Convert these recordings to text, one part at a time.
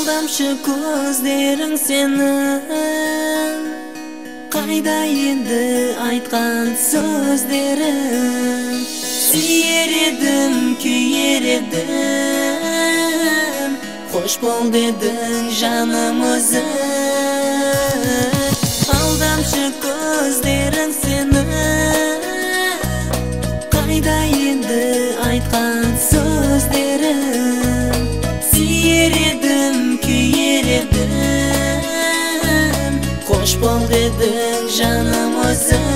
алдамшы көздерің сенің қайда енді айтқан сөздерің сүйер едім күйер едім қош бол дедің жаным өзің алдамшы көздерің сенің қайда енді айтқан сөздерің дедің жаным өзің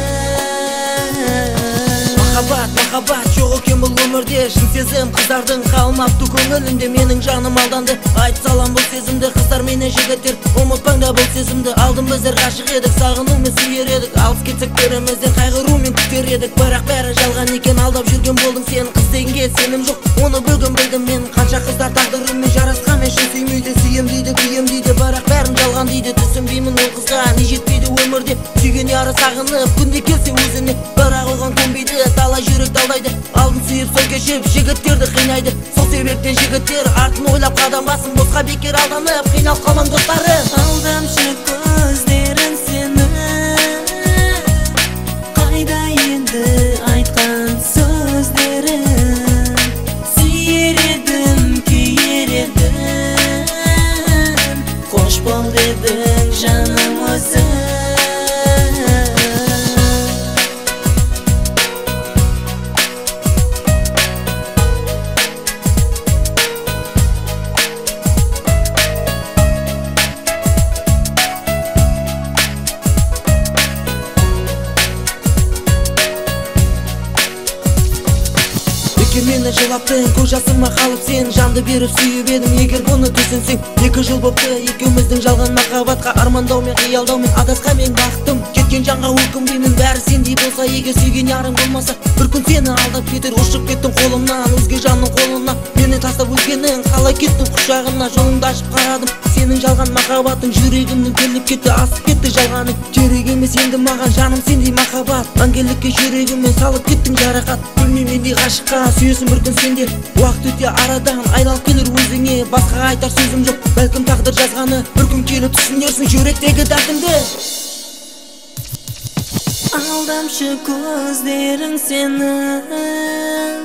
махаббат махаббат жоқ екен бұл өмірде шын сезім қыздардың қалмапты көңілінде менің жаным алданды айт салам бұл сезімді қыздар менен жігіттер ұмытпаңдар бұл сезімді алдын біздер ғашық едік сағынумен сүйер едік алыс кетсек бірімізден қайғырумен күтер едік бірақ бәрі жалған екен алдап жүрген болдың сен қыз дегенге сенім жоқ оны бүгін білдім мен қанша қыздар тағдырымен жарасқанмен шын сүймейді сүйем дейді күйем дейді бірақ бәрін жалған дейді түсінбеймін ол қызға не жетпейді өмірде сүйген яры сағынып күнде келсе өзіне. Бірақ оған көнбейді талай жүрек талдайды алдын сүйіп сол кешіп жігіттерді қинайды. Сол себептен жігіттер артын ойлап қадам басын босқа бекер алданып қиналып қалмаң достары алдамшы Неге мені жылаттың көз жасыма қалып сен. Жанды беріп сүйіп едім егер бұны түсінсең екі жыл бопты. Екеуміздің жалған махаббатқа армандаумен қиялдаумен адасқан мен бақыттым. Кеткен жанға өкінбеймін. Бәрі сендей болса егер сүйген ярың болмаса бір күн сені алдап кетер. Ұшып кеттің қолымнан өзге жанның қолына. Мені тастап өзгенің қалай кеттің құшағына. Жолыңды ашып қарадым сенің жалған махаббатың. Жүрегімнің келіп кетті асып кетті жалғаның керек емес енді маған жаным сендей махаббат. Мәңгілікке жүрегіме салып кеттің жарақат. Білмеймін мендей ғашыққа сүйесің бір күн сенде. Уақыт өте арадан айналып келер өзіңе. Басқаға айтар сөзім жоқ. Бәлкім тағдыр жазғаны бір күн келіп түсінерсің. Жүректегі дертіңді алдамшы көздерің сенің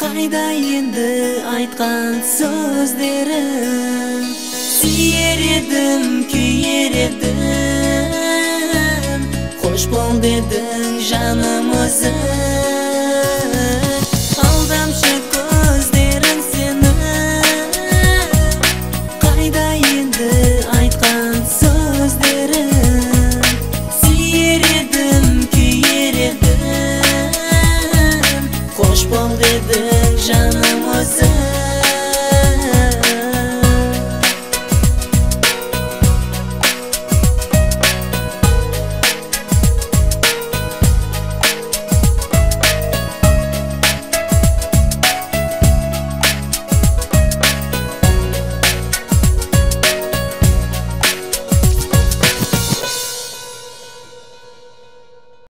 қайда енді айтқан сөздерің? Сүйер едім күйер едім. Қош бол дедің жаным өзің.